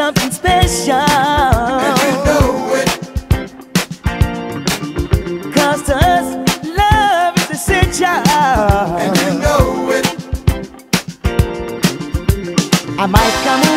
something special. And you know it. Cause to us, love is essential. And you know it. I might come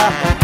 Bye.